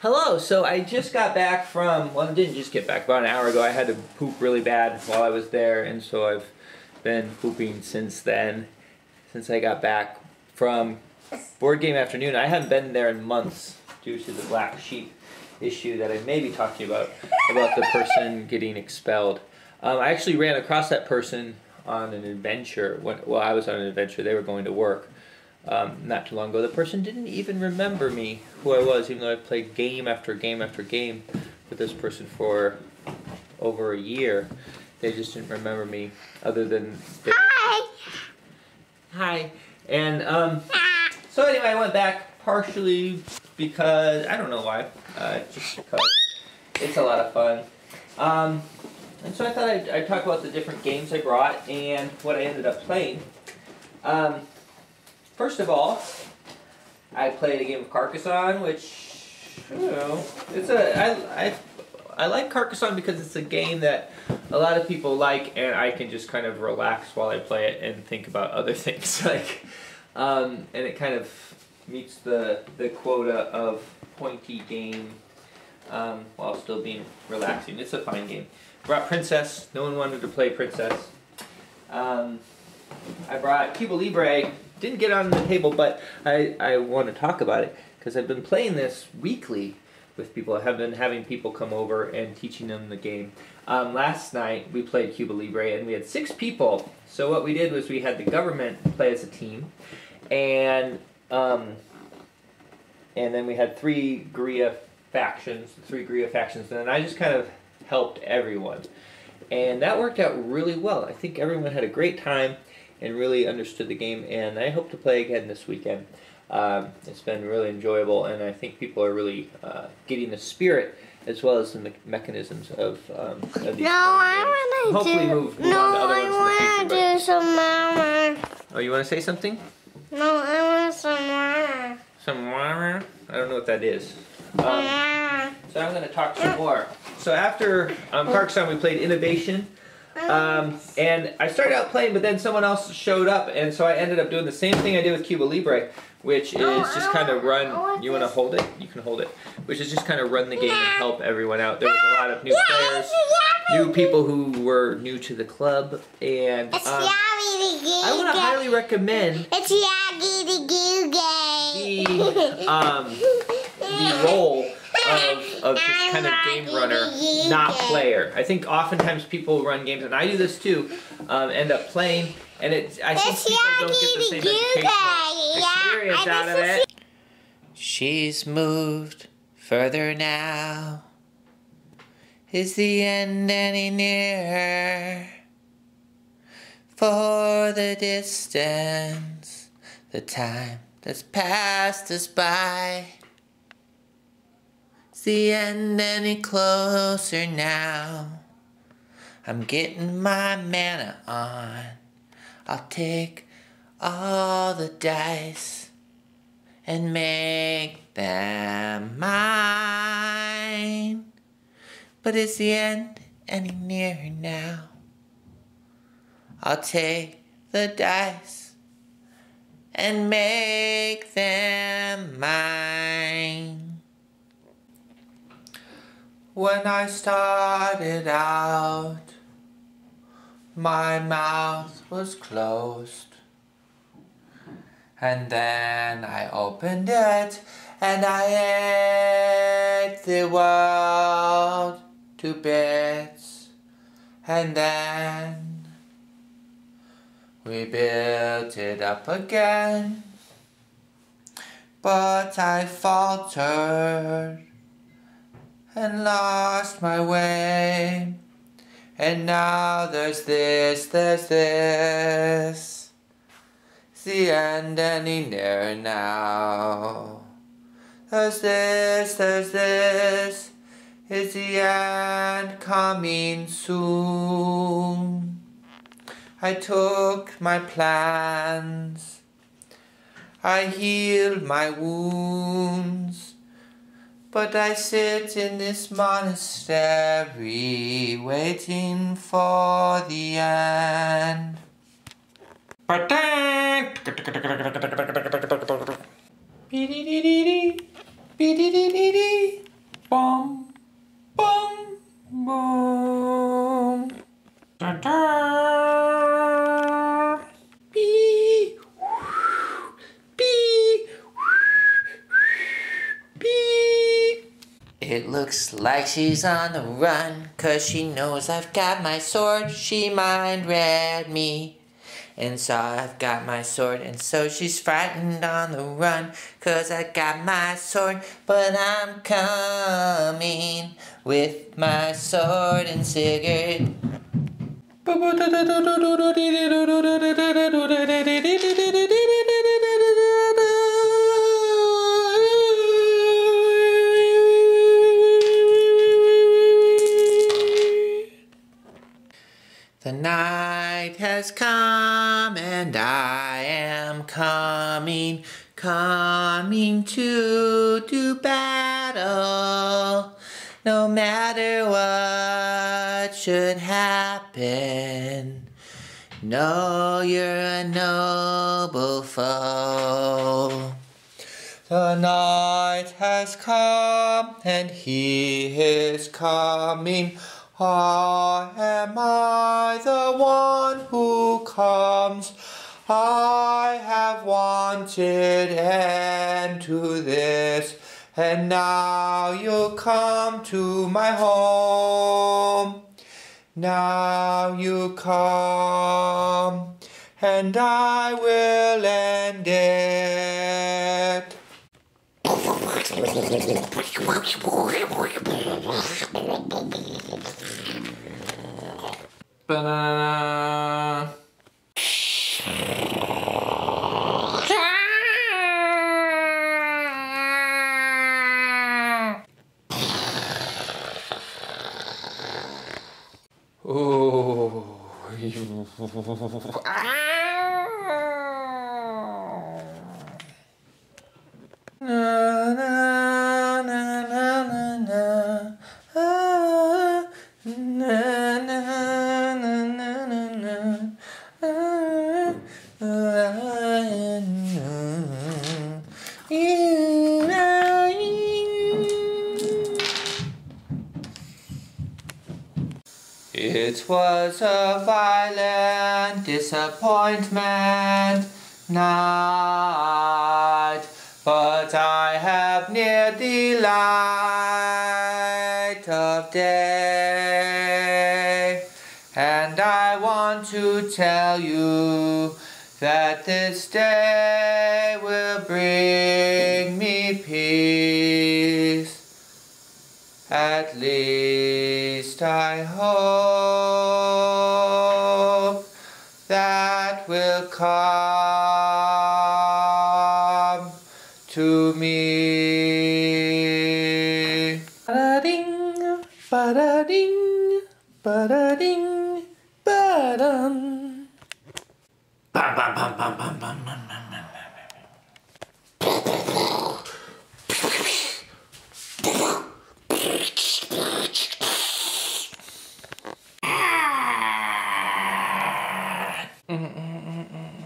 Hello, so I just got back from, well, I didn't just get back, about an hour ago. I had to poop really bad while I was there, and so I've been pooping since then, since I got back from Board Game Afternoon. I haven't been there in months due to the black sheep issue that I may be talking about, about the person getting expelled. Um, I actually ran across that person on an adventure. When, well, I was on an adventure. They were going to work um, not too long ago. The person didn't even remember me, who I was, even though I played game after game after game with this person for over a year. They just didn't remember me, other than they, Hi. hi. And um, so anyway, I went back partially because I don't know why, uh, just because it's a lot of fun. Um, and so I thought I'd, I'd talk about the different games I brought and what I ended up playing. Um, first of all, I played a game of Carcassonne, which you know, it's a I, I I like Carcassonne because it's a game that a lot of people like, and I can just kind of relax while I play it and think about other things. like, um, and it kind of meets the the quota of pointy game um, while still being relaxing. It's a fine game. Brought Princess. No one wanted to play Princess. Um, I brought Cuba Libre. Didn't get on the table, but I, I want to talk about it because I've been playing this weekly with people. I have been having people come over and teaching them the game. Um, last night we played Cuba Libre and we had six people. So what we did was we had the government play as a team, and um, and then we had three Guerilla factions, three Guerilla factions, and I just kind of helped everyone, and that worked out really well. I think everyone had a great time and really understood the game, and I hope to play again this weekend. Um, it's been really enjoyable, and I think people are really uh, getting the spirit as well as the me- mechanisms of, um, of these No, I want to do. move, move no, on to other I ones in the want to do some mama. Oh, you want to say something? No, I want some mama. Some I don't know what that is. Um, So I'm going to talk some more. So after um, Carcassonne, we played Innovation. Um, and I started out playing, but then someone else showed up, and so I ended up doing the same thing I did with Cuba Libre, which is Oh, just kind of run. want You want to hold it? You can hold it. Which is just kind of run the game and help everyone out. There was a lot of new players, Yeah, new people who were new to the club, and um, I want to highly recommend It's Yabby the Goo the um, the role of, of just kind of game runner, not player. I think oftentimes people run games, and I do this too, um, end up playing, and it I think It's people don't get the same Yagi the educational experience out of it. She's moved further now. Is the end any nearer? For the distance, the time that's passed us by. The end any closer now? I'm getting my mana on. I'll take all the dice and make them mine. But is the end any nearer now? I'll take the dice and make them mine. When I started out, my mouth was closed. And then I opened it and I ate the world to bits. And then we built it up again. But I faltered and lost my way. And now there's this, there's this. Is the end any nearer now? There's this, there's this. Is the end coming soon? I took my plans. I healed my wounds. But I sit in this monastery waiting for the end. Bum, bum, bum. Dun, dun. It looks like she's on the run, cause she knows I've got my sword. She mind read me. And so I've got my sword, and so she's frightened on the run, cause I got my sword, but I'm coming with my sword and Sigurd. The night has come and I am coming, coming to do battle. No matter what should happen, know you're a noble foe. The night has come and he is coming. Ah, am I I have wanted end to this, and now you'll come to my home. Now you come, and I will end it. Banana. 오, It was a violent disappointment night, but I have neared the light of day, and I want to tell you that this day will bring me peace. At least I hope that will come to me. Ba-da-ding, ba-da-ding, ba-da-ding, ba-dum. Bum, うんうんうんうん